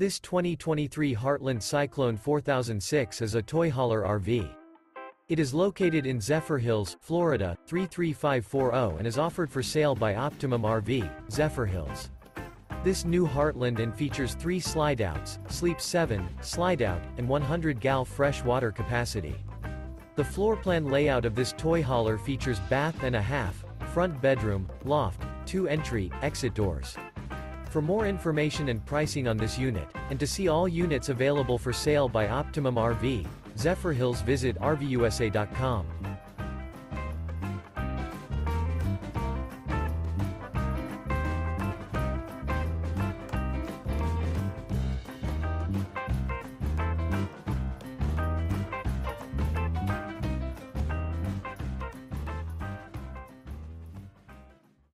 This 2023 Heartland Cyclone 4006 is a toy hauler RV. It is located in Zephyrhills, Florida, 33540 and is offered for sale by Optimum RV, Zephyrhills. This new Heartland and features three slide-outs, sleep 7, slide-out, and 100 gal fresh water capacity. The floor plan layout of this toy hauler features bath and a half, front bedroom, loft, two entry, exit doors. For more information and pricing on this unit, and to see all units available for sale by Optimum RV, Zephyrhills visit RVUSA.com.